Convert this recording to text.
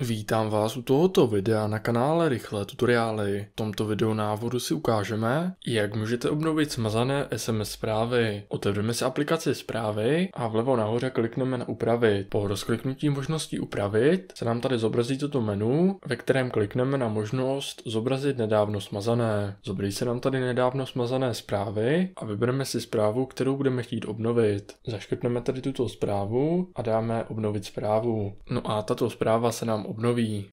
Vítám vás u tohoto videa na kanále Rychlé tutoriály. V tomto videu návodu si ukážeme, jak můžete obnovit smazané SMS zprávy. Otevřeme si aplikaci zprávy a vlevo nahoře klikneme na upravit. Po rozkliknutí možností upravit se nám tady zobrazí toto menu, ve kterém klikneme na možnost zobrazit nedávno smazané. Zobrazí se nám tady nedávno smazané zprávy a vybereme si zprávu, kterou budeme chtít obnovit. Zaškrtneme tady tuto zprávu a dáme obnovit zprávu. No a tato zpráva se nám obnoví.